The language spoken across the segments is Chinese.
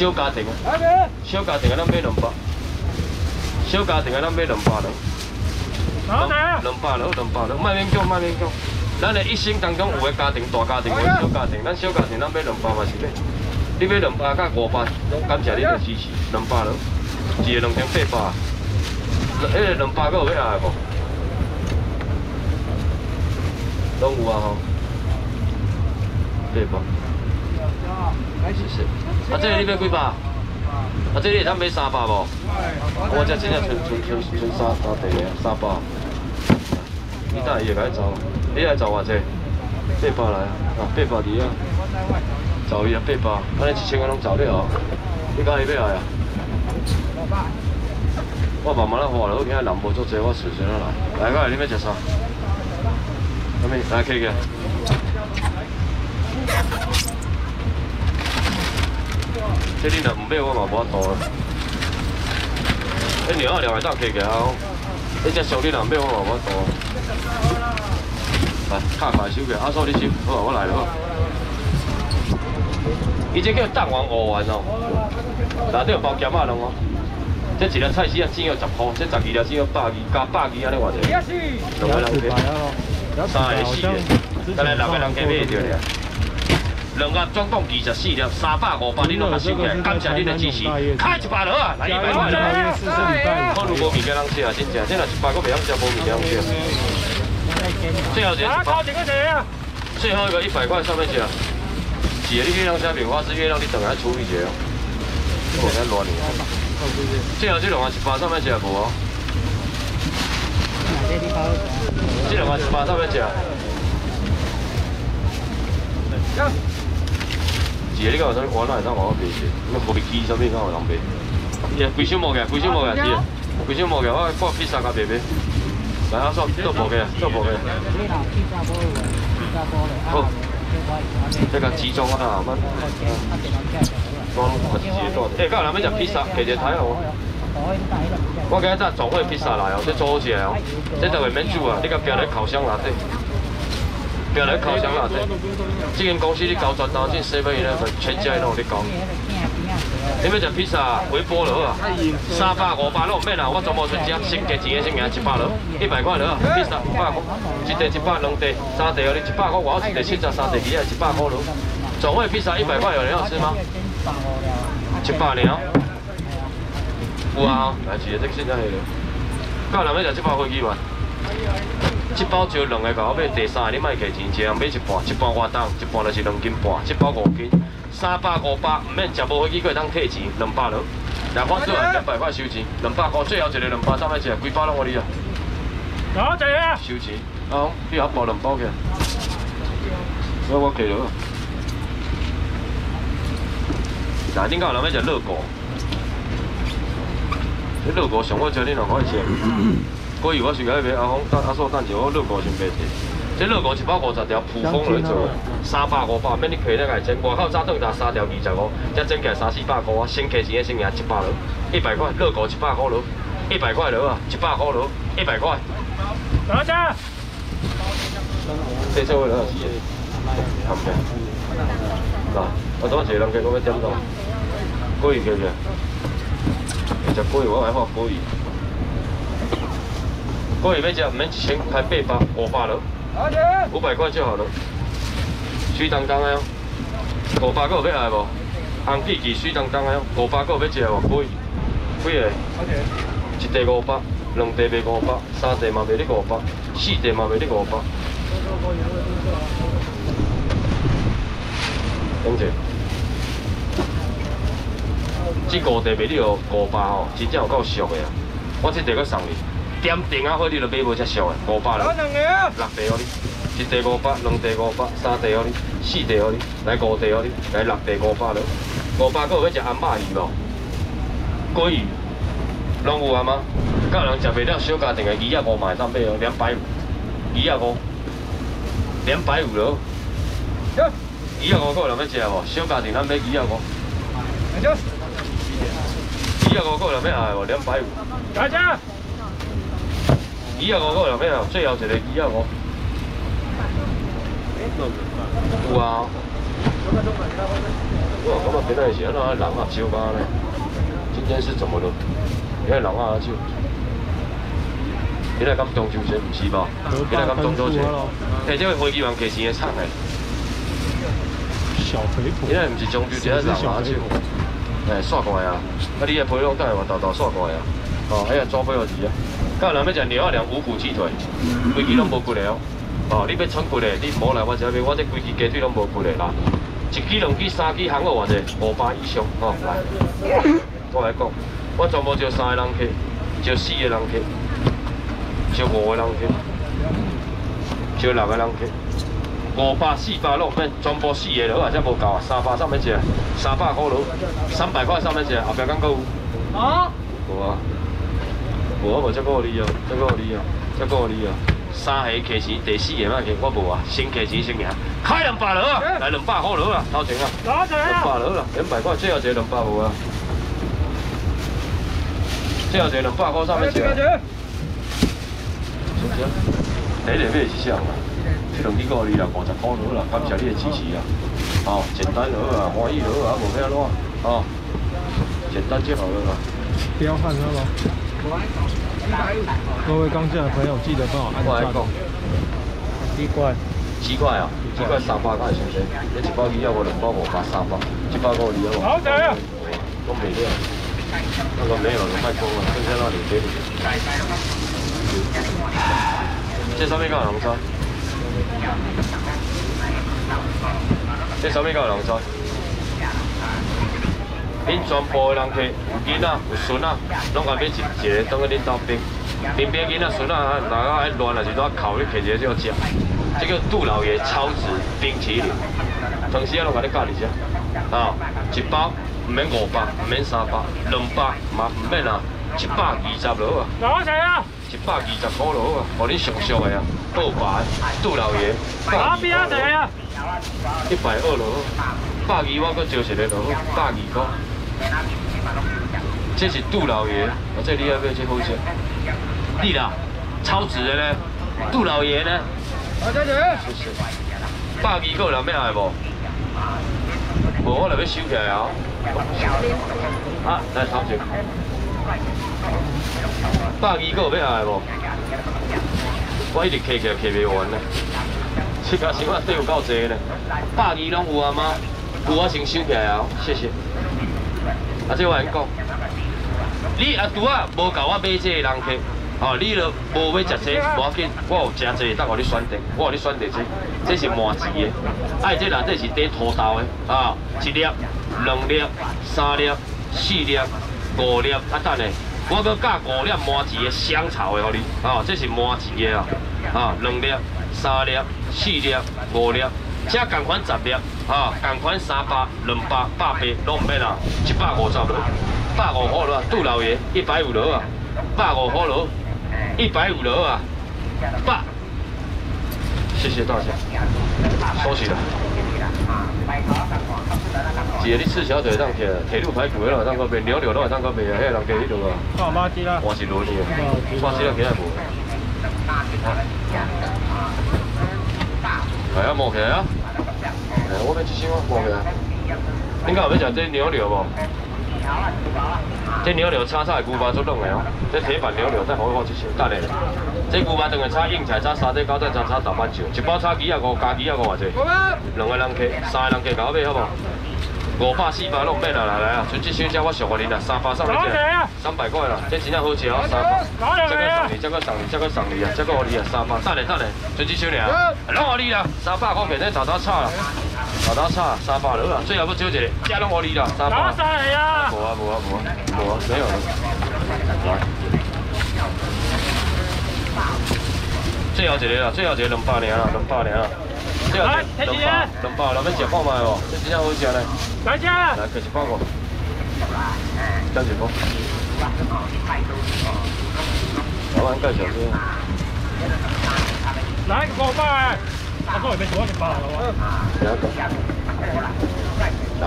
小家庭啊，小家庭啊，咱买两百。小家庭啊，咱买两百了。好的。两百了，两百了，卖免叫，卖勉强。咱的一生当中有个家庭，大家庭，有小家庭，咱小家庭咱买两百嘛是买。你买两百甲五百，拢感谢你的支持。两百了，一个两千八百。迄个两百个有要爱无？拢有啊吼。八百。谢谢。啊，这个你要几百？啊，这个你通买三百无？我这真正存存存存三三地个，三百。你等下伊会甲你走，你来走偌济？八百来啊，啊八百二啊。走伊啊八百，安尼一千个拢走了，你讲伊要来啊？我慢慢来画了，我今日人无足济，我随随来。来，过来，你要食啥？阿妹，来客个。这你若唔买，我嘛无法度啊。你聊啊聊，来当客个啊。你只上你若唔买，我嘛无法度啊。来，卡卡收个，阿叔你收，好，我来了。伊这叫蛋黄五丸哦，内底有包咸啊拢哦。这一粒菜丝啊，只要十块，这十二粒只要百二，加百二安尼偌济。两个人给，三个四个，再来六个人给买着了。两个总共二十四粒，三百五百，你拢收起来，感谢你的支持。开一百了啊，来一百块了。可能无物件人吃啊，真正，这若一百个袂晓吃，无物件人吃。最后一个谁啊，最后一个一百块上面写。是啊，你月亮下面花是月亮，你等下处理者哦。我在乱你。最后这两个一百三百只无哦。这两个一百三百只。是啊，你讲有啥物玩哪会当我卖去？咩无飞机啥物敢有人卖？伊啊，贵少无个，贵少无个，是啊，贵少无个，我挂披萨甲卖卖。来阿叔，做无个，做无个。好，这个集中啊，慢。我我自己做。哎，今日人要食披萨，其实睇下我。我今日早总会披萨来哦，这做好起来哦。这就袂免煮啊，你甲夹来烤箱内底，夹来烤箱内底。这间公司你搞全单，进 seven 咧，全家拢有咧搞。你要食披萨，微波炉啊，三百五百拢免啦，我全部出只，先加钱先加一百了，一百块了，披萨五百块，一地一百，两地三地哦，你一百块，我一地七十三地二啊，一百块了。总会披萨一百块，有人要吃吗？七百了，有啊，来是这现在系了。到人要食这包飞机嘛？一包就两个，我买第三个你卖给钱，一人买一半，一半我当，一半就是两斤半，一包五斤，三百五百，唔免食无飞机，可以当退钱，两百了。来，我做两百块收钱，两百块，最后一个两百三百只，几包拢我哩啊？多谢啊！收钱，啊，你一包两包嘅，所以我给了。哪顶到人要食热狗？这热狗上好食，你两块钱。所以我是讲要阿峰，等阿叔等下，我热狗先买一这热狗一百五十条，普丰来做，三百五百，免你开那个钱。外口早顿打三条二十五，再整起来三四百块啊，先开钱先赢一百了，一百块热狗一百块了，一百块了啊，一百块了，一百块。多少钱？这车位了，是的，好嘅。嗱，我當時兩隻咁樣點到，高魚嘅嘅，其實高魚我係學高魚，高魚咩只唔免一千，開八百、五百了，五百塊就好了，水當當的哦，五百個有要來無？紅記記水當當的哦，五百個有要食無？高魚，幾個？一地五百，兩地賣五百，三地嘛賣你五百，四地嘛賣你五百。等者，这五地卖你哦五百哦，真正有够俗的啊！我这地搁送你，点定啊好你就买无遮俗的，五百了。六地哦你，一地五百，两地五百，三地哦你，四地哦你，来五地哦你，来六地五百了。五百个有要食阿妈鱼无？鲑鱼，拢有啊吗？有人食袂了小家庭的鱼啊五买当买哦，两百五，鱼啊五，两百五了。鱼啊五个人要食无？小家庭咱买鱼啊五。鱼啊五个人要下无？两百五。大家。鱼啊五个人要爱，最后一个鱼啊五。有啊。我感觉今仔是安怎人啊少吧呢？今天是怎么了？因为人啊少。今仔刚中秋节唔是吧？今仔刚中秋节，哎，这个飞机员骑钱的惨诶。小肥婆。今仔唔是中秋节，人啊少。哎，刷过来啊！啊，你个皮肉带我豆豆刷过来啊！哦，哎呀，抓皮肉鱼啊！到人要食牛啊，两五谷鸡腿，规支拢无骨的哦。哦，你要穿骨的，你唔好来我这边，我这规支鸡腿拢无骨的啦。一支、两支、三支，行到偌济？五百以上，哦，来。我来讲，我全部招三个人客，招四个人客，招五个人客，招六个人客。五百、四百拢免，全部四个了，啊，才无够啊！三百上面食，三百块了，三百块上面食，后壁敢够有？啊？无啊。无我无这个你哦，这个你哦，这个你哦。三下客钱，第四个嘛客，我无啊。先客钱先赢，开两百了啊！来两百块了啊，掏钱啊！两百了啦，两百块，最后一个两百无啊。最后一个两百块上面食。行行，第一个买是啥啊？这两支五二啦，五十块了啦，感谢你的支持啊！哦，简单了啊，欢喜了啊，无咩咯，哦，简单就好了啊。彪悍了咯。各位刚进来的朋友，记得帮我按赞。奇怪，奇怪啊！奇怪三百块是不是？你一包鱼要我两包五百三百，一包五二要我。好啊！都没了，那个没有了，卖光了，剩下那里给你。这上面有人在。这上面有人在。恁全部的人客有囡仔有孙仔，拢甲买一一个当个恁兜边，边边囡仔孙仔哪个爱乱啊是都哭你摕一个就食。这个杜老爷超值冰淇淋，同时啊拢甲你教你食，啊，一包唔免五百，唔免三百，两百嘛唔免啊，一百二十落啊。多少啊？一百二十块落啊，互你上俗的啊，爆白杜老爷。哪边啊？一百二落，百二我搁招一个落，百二块。这是杜老爷，我这里要不要去好吃？你啦，超值的呢，杜老爷呢？啊，谢谢。百二个人要来无？无我来要收起来啊。啊，来超值。百二个要来无？我一直客起来客不完呢。这个想法对有够济呢。百二拢有啊吗？有我先收起来啊，谢谢。啊，这我讲，你啊拄啊无甲我买这个人客，哦，你了无要食这，无要紧，我有真济，等我你选择，我有你选择这，这是麻糍的，啊，这内底是底土豆的，啊，一粒、两粒、三粒、四粒、五粒，啊，等下，我搁加五粒麻糍的香草的，互你，啊，这是麻糍的啊，啊，两粒、三粒、四粒、五粒。这同款十粒，啊，同款三百、两百、百八，拢唔免啊，一百五十落，百五块落，杜老爷一百五落啊，百五块落，一百五落啊，百，谢谢大家，收起来。一个你吃小腿上起，铁路排骨的当个卖，牛肉都当个卖啊，迄个人加迄度啊。干嘛鸡啦？我是罗尼啊，我是了几下无。来啊，摸起来啊！哎，我要一箱啊，摸起来。恁敢有要食这牛柳无？这牛柳炒菜牛排做弄的哦，这铁板牛柳再好好一箱，等下。这牛排等下炒硬菜，炒沙底糕，再炒炒豆瓣酱，一包炒鸡啊五，加鸡啊五偌济？两个人客，三个人客，搞我买好不？五百四百拢免啦，来来啊！春节小姐我上给你啦，三百上面只，三百块啦，这真正好吃哦，三百。这个送你，这个送你，这个送你啊，这个给你啊，三百。等下等下，春节小姐啊，拢给你啦，三百块钱，炒炒炒啦，炒炒炒三百了啦，最后要少一个，加拢给你啦，三百。拿上来啊无啊无啊无啊，没有了。来，最后一个啦，最后一个两百年啦，两百年啦。来，天几年？两百，咱们吃看卖哦，这真正好吃嘞。来家。来，开始包个。等一包。老板介绍先。来个包饭，他说没多少包了哇。两个。来。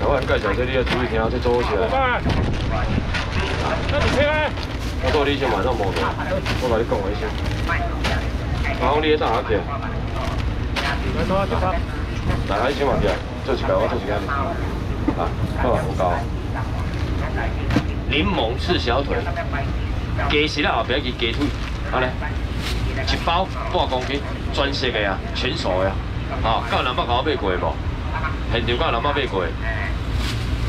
老板介绍这你要注意做起来。你听。我到你先买到毛的，我跟你讲一下。然后你也打下去。来多少？来，海鲜嘛起来，做一个，我做一个。啊，好啊，有够。柠檬赤小腿，鸡翅啦后边去鸡腿，安尼，一包半公斤，专色的啊，全熟的啊。啊，有人捌甲我买过无？现场有人捌买过？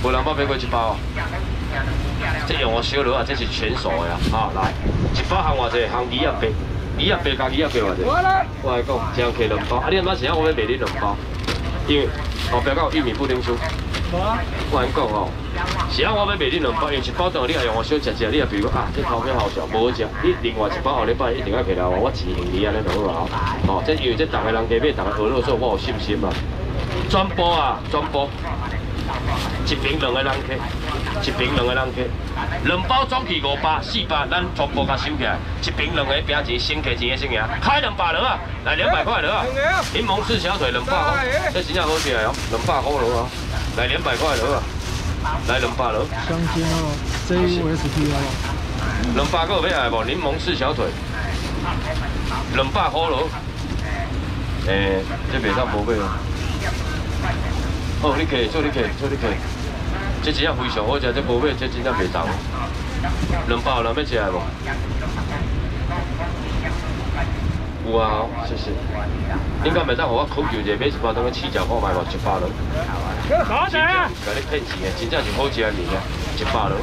无人捌买过一包。这用我小罗啊，这是全熟的啊。啊，来，一包含偌济？含二啊八，二啊八加二啊八偌济？我来讲，这样摕两包。啊，你阿妈是啊，我要卖你两包，因为后壁有玉米布丁酥。我讲哦，是啊，我要卖你两包，因为一包当你也用我小食食，你也比如讲啊，这头片好笑，无好食。你另外一包后礼拜一定要摕来我，我钱用你安尼就好啊。哦，这因为这逐个人加买，逐个学了说，我有信心嘛。转播啊，转播，一瓶两个人客，一瓶两个人客，两包总去五百、四百，咱全部甲收起来。一瓶两个饼钱，先给钱的先赢，开两百了啊，来两百块了啊。柠檬四小腿两百块，这真正好食哦，两百块了啊。来两百块了啊！来两百了。香煎哦，J U S T 哦。两百个要来无？柠檬四小腿。两百块了。诶，这袂当无买哦。哦，你客，做你客，做你客。这真正非常好食，这无买这真正袂当。两百有人要食无？有啊，谢谢。应该袂当，我考究一下，买一包当个试食看卖无？一百了。好食啊！甲你骗钱嘅，真正是好食的面啊，一百了。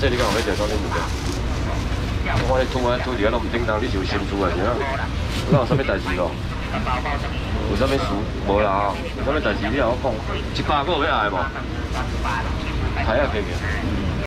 这你讲有要食啥物物件？我啊，厝伫遐拢唔你是有心事啊？有啥物代志咯？有事？无啦，有啥物代志你甲我讲？一百？睇下